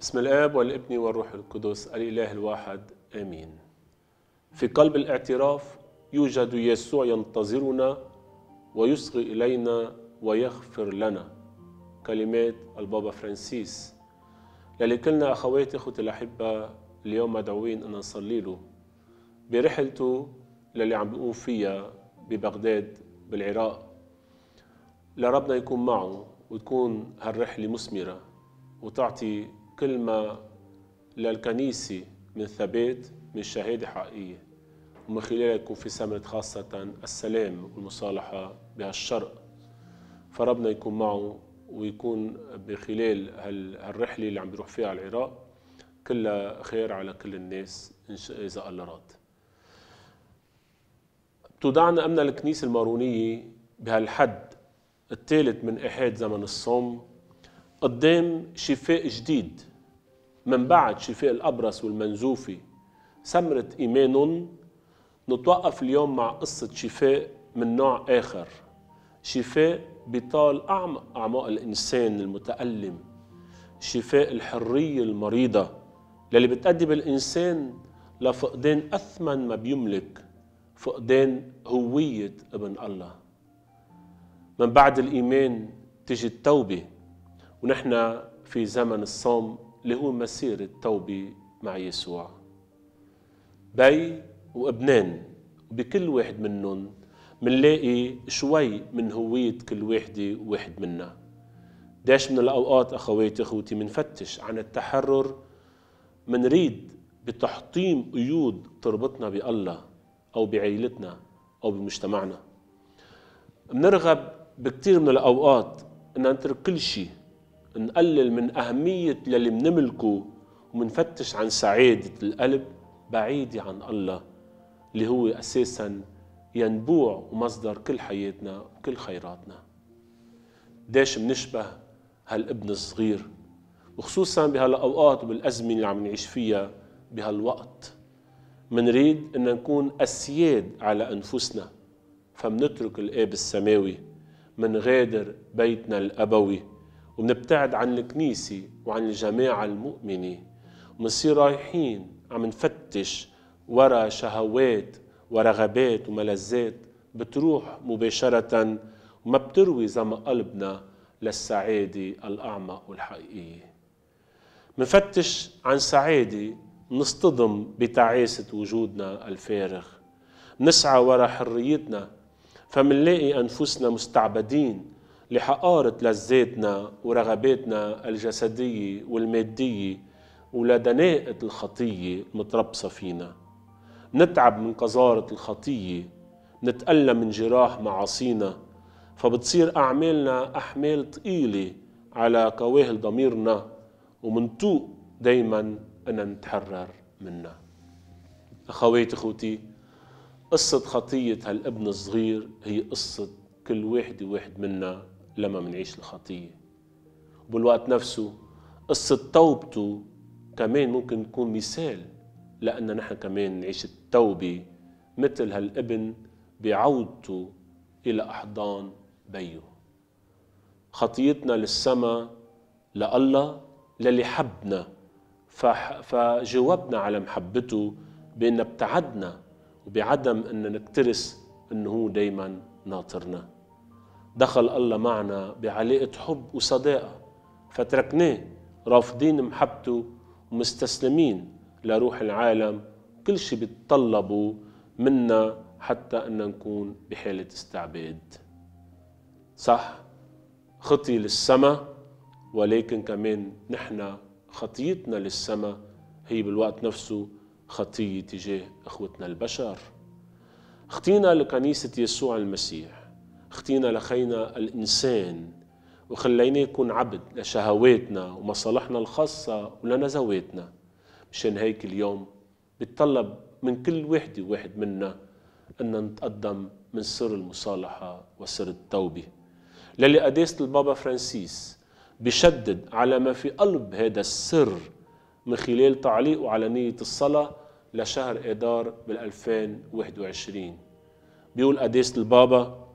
بسم الآب والابن والروح القدس الإله الواحد آمين. في قلب الاعتراف يوجد يسوع ينتظرنا ويصغي إلينا ويغفر لنا. كلمات البابا فرانسيس. لكلنا أخواتي أخوتي الأحبة اليوم مدعوين أن نصلي له. برحلته للي عم بيقوم فيها ببغداد بالعراق. لربنا يكون معه وتكون هالرحلة مثمرة وتعطي كلمة للكنيسة من ثبات من شهادة حقيقية ومن خلالها يكون في ثمرة خاصة السلام والمصالحة بهالشرق. فربنا يكون معه ويكون بخلال هالرحلة اللي عم بيروح فيها على العراق كلها خير على كل الناس إذا الله راد. تودعنا أمنا الكنيسة المارونية بهالحد الثالث من إحاد زمن الصوم قدام شفاء جديد. من بعد شفاء الأبرص والمنزوفي ثمرة إيمان نتوقف اليوم مع قصة شفاء من نوع آخر شفاء بيطال أعمق أعماق الإنسان المتألم شفاء الحرية المريضة للي بتأدي بالإنسان لفقدان أثمن ما بيملك فقدان هوية ابن الله. من بعد الإيمان تجي التوبة ونحن في زمن الصوم اللي هو مسيرة التوبة مع يسوع. بي وابنان وبكل واحد منهم منلاقي شوي من هوية كل واحدة وواحد منا. داش من الأوقات أخواتي أخوتي منفتش عن التحرر منريد بتحطيم قيود تربطنا بالله أو بعيلتنا أو بمجتمعنا. منرغب بكثير من الأوقات أن نترك كل شيء نقلل من أهمية يلي منملكه ومنفتش عن سعادة القلب بعيدة عن الله اللي هو أساسا ينبوع ومصدر كل حياتنا وكل خيراتنا. داش منشبه هالابن الصغير؟ وخصوصا بهالأوقات وبالأزمنة اللي عم نعيش فيها بهالوقت. منريد أن نكون أسياد على أنفسنا فمنترك الآب السماوي منغادر بيتنا الأبوي. ومنبتعد عن الكنيسة وعن الجماعة المؤمنة ومنصير رايحين عم نفتش ورا شهوات ورغبات وملذات بتروح مباشرة وما بتروي زم قلبنا للسعادة الأعمق والحقيقية. منفتش عن سعادة نصطدم بتعاسة وجودنا الفارغ. نسعى ورا حريتنا فمنلاقي أنفسنا مستعبدين لحقارة لذاتنا ورغباتنا الجسدية والمادية ولدناءة الخطية المتربصة فينا. نتعب من قذارة الخطية نتألم من جراح معاصينا فبتصير أعمالنا أحمال ثقيلة على كواهل ضميرنا ومنطوق دايما أن نتحرر منها. أخواتي أخوتي قصة خطية هالابن الصغير هي قصة كل واحد وواحد منا. لما منعيش الخطية. وبالوقت نفسه قصة توبته كمان ممكن تكون مثال لأن نحن كمان نعيش التوبة مثل هالابن بعودته إلى أحضان بيه خطيتنا للسما لله للي حبنا. فجاوبنا على محبته بأن ابتعدنا وبعدم أن نكترس أنه هو دايما ناطرنا. دخل الله معنا بعلاقة حب وصداقة. فتركناه رافضين محبته ومستسلمين لروح العالم. كل شيء بيتطلبوا منا حتى أن نكون بحالة استعباد. صح؟ خطي للسماء ولكن كمان نحن خطيتنا للسماء هي بالوقت نفسه خطية تجاه أخوتنا البشر. أختينا لكنيسة يسوع المسيح. اختينا لخينا الإنسان وخلينا يكون عبد لشهواتنا ومصالحنا الخاصة ولنزواتنا مشان هيك اليوم بيتطلب من كل وحدة وواحد منا أن نتقدم من سر المصالحة وسر التوبة. للي قداسة البابا فرانسيس بشدد على ما في قلب هذا السر من خلال تعليقه على نية الصلاة لشهر إيدار بال 2021 بيقول قداسة البابا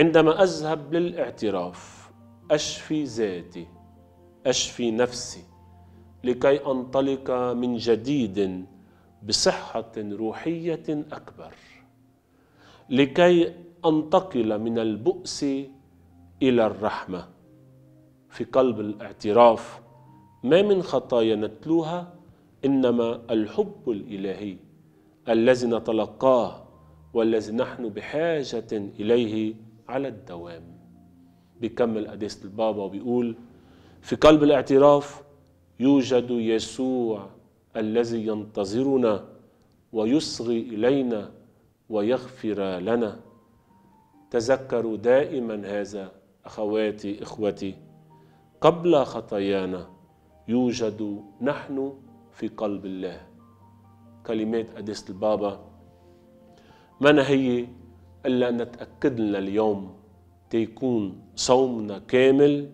عندما أذهب للاعتراف أشفي ذاتي أشفي نفسي لكي أنطلق من جديد بصحة روحية أكبر لكي أنتقل من البؤس إلى الرحمة. في قلب الاعتراف ما من خطايا نتلوها إنما الحب الإلهي الذي نتلقاه والذي نحن بحاجة إليه على الدوام. بيكمل قداسه البابا وبيقول في قلب الاعتراف يوجد يسوع الذي ينتظرنا ويصغي إلينا ويغفر لنا. تذكروا دائما هذا أخواتي إخوتي. قبل خطايانا يوجد نحن في قلب الله. كلمات قداسة البابا. ما هي إلا نتأكد لنا اليوم تيكون صومنا كامل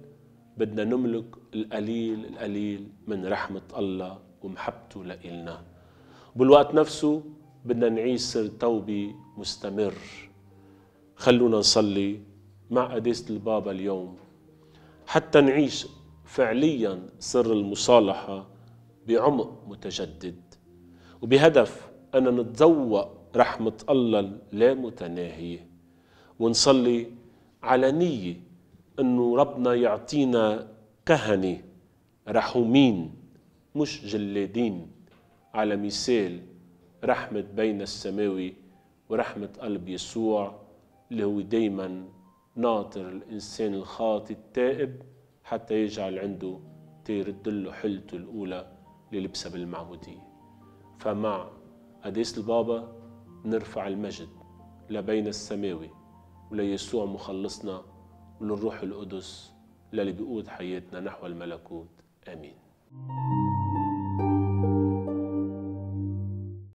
بدنا نملك القليل القليل من رحمة الله ومحبته لإلنا. بالوقت نفسه بدنا نعيش سر توبة مستمر. خلونا نصلي مع قداسة البابا اليوم. حتى نعيش فعليا سر المصالحة بعمق متجدد. وبهدف أن نتذوق رحمة الله اللامتناهية ونصلي على نية أنه ربنا يعطينا كهنة رحومين مش جلادين. على مثال رحمة بين السماوي ورحمة قلب يسوع اللي هو دايما ناطر الإنسان الخاطئ التائب حتى يجعل عنده تيرد له حلته الأولى اللي لبسها بالمعمودية فمع قديس البابا نرفع المجد لبين السماوي وليسوع مخلصنا وللروح القدس للي بيقود حياتنا نحو الملكوت. آمين.